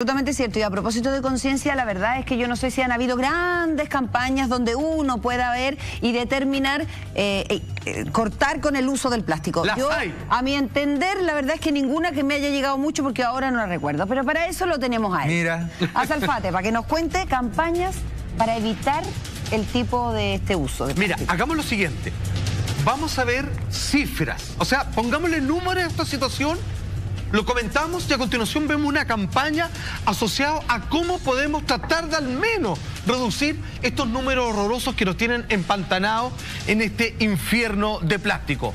Absolutamente cierto. Y a propósito de conciencia, la verdad es que yo no sé si han habido grandes campañas donde uno pueda ver y determinar, eh, eh, cortar con el uso del plástico. yo, a mi entender, la verdad es que ninguna que me haya llegado mucho porque ahora no la recuerdo. Pero para eso lo tenemos a él. Mira. A Salfate, para que nos cuente campañas para evitar el tipo de este uso. Mira, hagamos lo siguiente. Vamos a ver cifras. O sea, pongámosle números a esta situación lo comentamos y a continuación vemos una campaña asociada a cómo podemos tratar de al menos reducir estos números horrorosos que nos tienen empantanados en este infierno de plástico.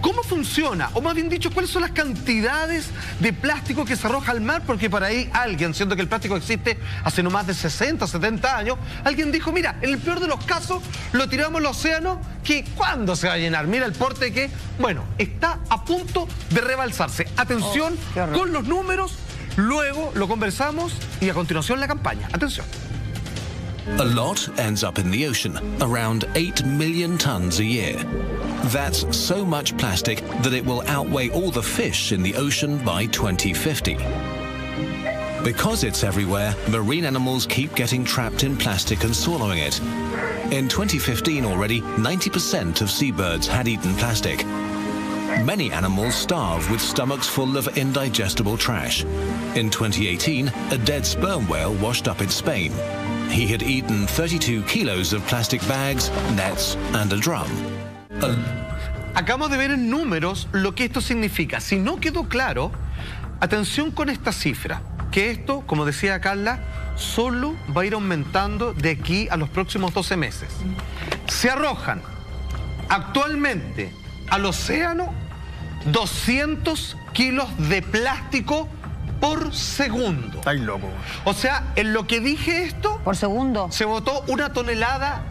¿Cómo funciona? O más bien dicho, ¿cuáles son las cantidades de plástico que se arroja al mar? Porque para ahí alguien, siendo que el plástico existe hace no más de 60, 70 años, alguien dijo, mira, en el peor de los casos lo tiramos al océano, que ¿cuándo se va a llenar? Mira el porte que, bueno, está a punto de rebalsarse. Atención oh, con los números, luego lo conversamos y a continuación la campaña. Atención. A lot ends up in the ocean, around 8 million tons a year. That's so much plastic that it will outweigh all the fish in the ocean by 2050. Because it's everywhere, marine animals keep getting trapped in plastic and swallowing it. In 2015 already, 90% of seabirds had eaten plastic. Many animals starve with stomachs full of indigestible trash. In 2018, a dead sperm whale washed up in Spain. He had eaten 32 kilos of plastic bags, nets and a drum. Acabamos de ver en números lo que esto significa. Si no quedó claro, atención con esta cifra, que esto, como decía Carla, solo va a ir aumentando de aquí a los próximos 12 meses. Se arrojan actualmente al océano 200 kilos de plástico por segundo. Está loco. O sea, en lo que dije esto... Por segundo. Se botó una tonelada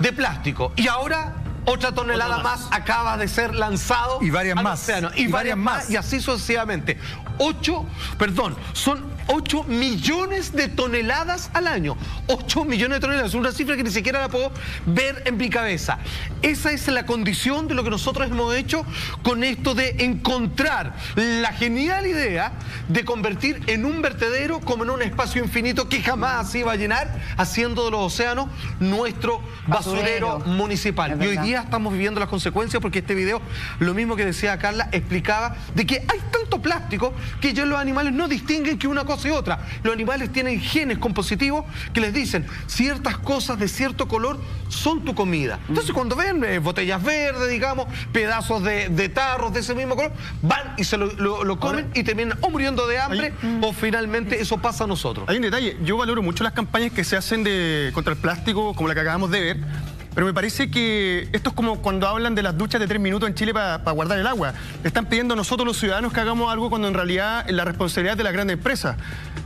de plástico. Y ahora otra tonelada más. acaba de ser lanzado y varias más y, varias, más y así sucesivamente 8 perdón son 8 millones de toneladas al año. 8 millones de toneladas, una cifra que ni siquiera la puedo ver en mi cabeza. Esa es la condición de lo que nosotros hemos hecho con esto de encontrar la genial idea de convertir en un vertedero como en un espacio infinito que jamás se iba a llenar, haciendo de los océanos nuestro basurero, municipal. Y hoy día estamos viviendo las consecuencias porque este video, lo mismo que decía Carla, explicaba de que hay tanto plástico que ya los animales no distinguen que una cosa y otra. Los animales tienen genes compositivos que les dicen ciertas cosas de cierto color son tu comida. Entonces cuando ven eh, botellas verdes, digamos, pedazos de, tarros de ese mismo color, van y se lo, comen y terminan o muriendo de hambre o finalmente eso pasa a nosotros. Hay un detalle, yo valoro mucho las campañas que se hacen de, contra el plástico, como la que acabamos de ver, pero me parece que esto es como cuando hablan de las duchas de tres minutos en Chile para guardar el agua. están pidiendo a nosotros los ciudadanos que hagamos algo cuando en realidad es la responsabilidad de las grandes empresas.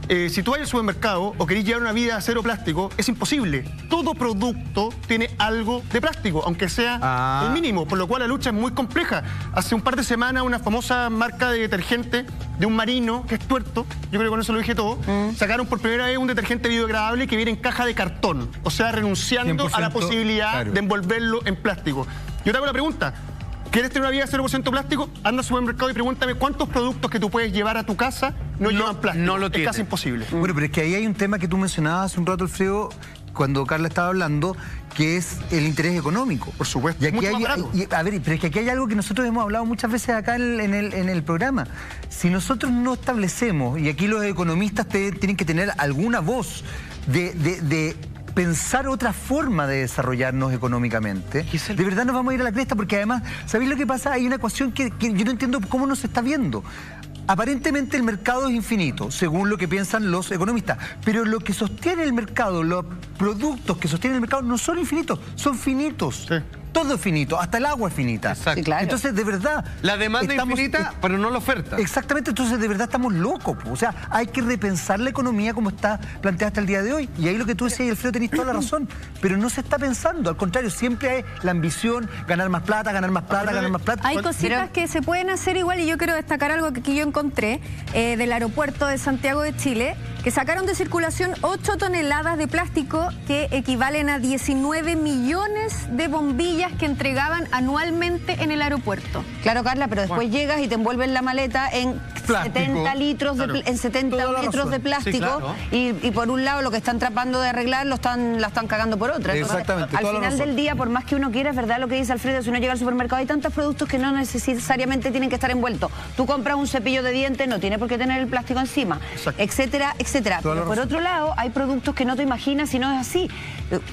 Eh, si tú vas al supermercado o querés llevar una vida a cero plástico, es imposible. Todo producto tiene algo de plástico, aunque sea ah. el mínimo, por lo cual la lucha es muy compleja. Hace un par de semanas una famosa marca de detergente de un marino, que es tuerto, yo creo que con eso lo dije todo, mm. sacaron por primera vez un detergente biodegradable que viene en caja de cartón, o sea, renunciando a la posibilidad de envolverlo en plástico. Yo te hago la pregunta, ¿Quieres tener una vida 0% plástico? Anda al supermercado y pregúntame cuántos productos que tú puedes llevar a tu casa no, llevan plástico. No lo Es casi imposible. Bueno, pero es que ahí hay un tema que tú mencionabas hace un rato, Alfredo, cuando Carla estaba hablando, que es el interés económico. Por supuesto. Y aquí hay, a ver, pero es que aquí hay algo que nosotros hemos hablado muchas veces acá en el, en el, programa. Si nosotros no establecemos, y aquí los economistas tienen que tener alguna voz de, de pensar otra forma de desarrollarnos económicamente, de verdad nos vamos a ir a la cresta porque además, ¿sabéis lo que pasa? Hay una ecuación que, yo no entiendo cómo nos está viendo. Aparentemente el mercado es infinito, según lo que piensan los economistas, pero lo que sostiene el mercado, los productos que sostienen el mercado no son infinitos, son finitos. Todo es finito, hasta el agua es finita. Entonces, de verdad... La demanda es infinita, pero no la oferta. Exactamente, entonces de verdad estamos locos. O sea, hay que repensar la economía como está planteada hasta el día de hoy. Y ahí lo que tú decías, Alfredo, tenés toda la razón. Pero no se está pensando, al contrario, siempre hay la ambición, ganar más plata, ganar más plata, ganar más plata. Hay cositas que se pueden hacer igual y yo quiero destacar algo que aquí yo encontré eh, del aeropuerto de Santiago de Chile que sacaron de circulación 8 toneladas de plástico que equivalen a 19 millones de bombillas que entregaban anualmente en el aeropuerto. Claro, Carla, pero después llegas y te envuelven la maleta en 70 litros de, en 70 litros de plástico y, por un lado lo que están tratando de arreglar lo están, la están cagando por otra. Exactamente. al final del día, por más que uno quiera, es verdad lo que dice Alfredo, si uno llega al supermercado hay tantos productos que no necesariamente tienen que estar envueltos. Tú compras un cepillo de dientes, no tiene por qué tener el plástico encima, etcétera, etcétera. Pero por otro lado, hay productos que no te imaginas si no es así.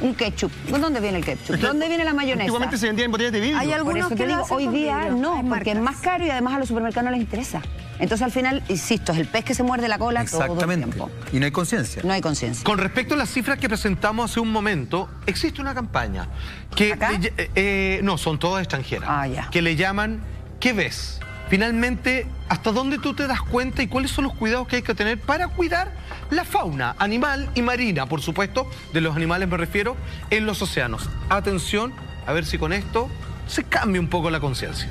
Un ketchup. ¿Dónde viene el ketchup? ¿Dónde viene la mayonesa? Antiguamente se vendía en botellas de vidrio. Hay algunos que digo, hoy día no, porque es más caro y además a los supermercados no les interesa. Entonces al final, insisto, es el pez que se muerde la cola todo el tiempo. Y no hay conciencia. No hay conciencia. Con respecto a las cifras que presentamos hace un momento, existe una campaña que eh, eh, no, son todas extranjeras. Ah, ya. Que le llaman ¿Qué ves? Finalmente, ¿hasta dónde tú te das cuenta y cuáles son los cuidados que hay que tener para cuidar la fauna animal y marina, por supuesto, de los animales me refiero, en los océanos? Atención, a ver si con esto se cambia un poco la conciencia.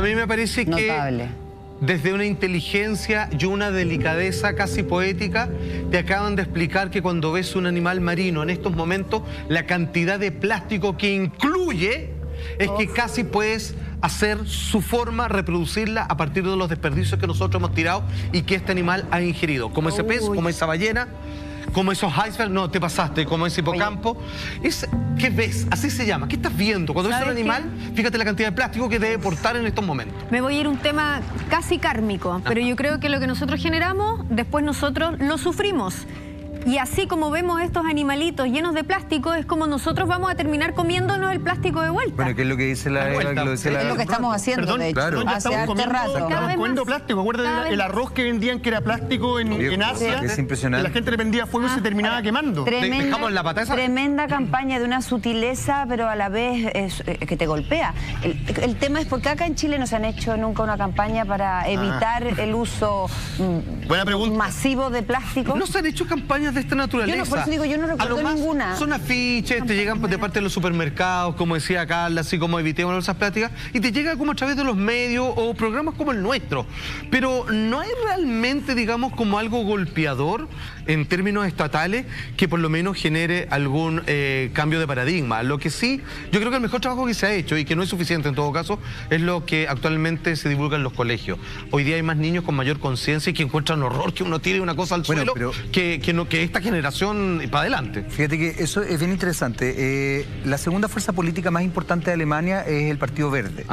A mí me parece que desde una inteligencia y una delicadeza casi poética, te acaban de explicar que cuando ves un animal marino en estos momentos, la cantidad de plástico que incluye es que casi puedes hacer su forma, reproducirla a partir de los desperdicios que nosotros hemos tirado y que este animal ha ingerido, como ese pez, como esa ballena, como esos icebergs, no, te pasaste, como ese hipocampo. Es, ¿Qué ves? Así se llama. ¿Qué estás viendo? Cuando ves un animal, fíjate la cantidad de plástico que debe portar en estos momentos. Me voy a ir a un tema casi kármico, pero yo creo que lo que nosotros generamos, después nosotros lo sufrimos. Y así como vemos estos animalitos llenos de plástico, es como nosotros vamos a terminar comiéndonos el plástico de vuelta. Bueno, que es lo que dice la, Eva, que lo dice la... Es lo que estamos haciendo, Perdón, de hecho, claro. hace harto rato. Estamos comiendo plástico. Acuérdate el arroz que vendían que era plástico en, en Asia. Es impresionante. la gente le vendía fuego y se ah, terminaba quemando. Tremenda, Dejamos la pata tremenda campaña de una sutileza, pero a la vez es, eh, que te golpea. El, tema es porque acá en Chile no se han hecho nunca una campaña para ah. evitar el uso mm, masivo de plástico. No se han hecho campañas de esta naturaleza por eso digo, yo no recuerdo ninguna. Son afiches, te llegan de parte de los supermercados, como decía Carla, así como evitemos esas pláticas, y te llega como a través de los medios o programas como el nuestro. Pero no hay realmente, digamos, como algo golpeador en términos estatales que por lo menos genere algún eh, cambio de paradigma. Lo que sí, yo creo que el mejor trabajo que se ha hecho y que no es suficiente en todo caso, es lo que actualmente se divulga en los colegios. Hoy día hay más niños con mayor conciencia y que encuentran horror que uno tire una cosa al suelo que, que, no, que esta generación y para adelante. Fíjate que eso es bien interesante. Eh, la segunda fuerza política más importante de Alemania es el Partido Verde,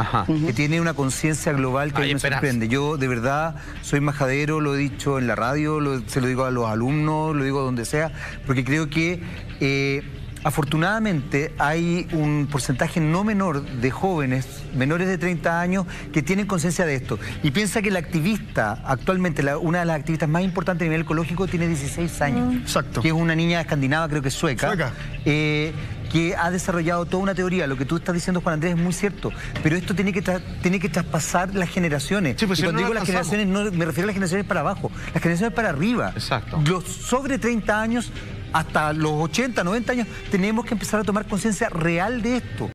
que tiene una conciencia global que me sorprende. Yo de verdad soy majadero, lo he dicho en la radio, se lo digo a los alumnos, lo digo donde sea, porque creo que... Eh, Afortunadamente hay un porcentaje no menor de jóvenes menores de 30 años que tienen conciencia de esto. Y piensa que la activista, actualmente una de las activistas más importantes a nivel ecológico, tiene 16 años. Mm. Exacto. Que es una niña escandinava, creo que sueca. Sueca. Eh, que ha desarrollado toda una teoría. Lo que tú estás diciendo, Juan Andrés, es muy cierto. Pero esto tiene que, tiene que traspasar las generaciones. Pues y cuando digo las generaciones, no me refiero a las generaciones para abajo, las generaciones para arriba. Exacto. Los sobre 30 años hasta los 80, 90 años, tenemos que empezar a tomar conciencia real de esto.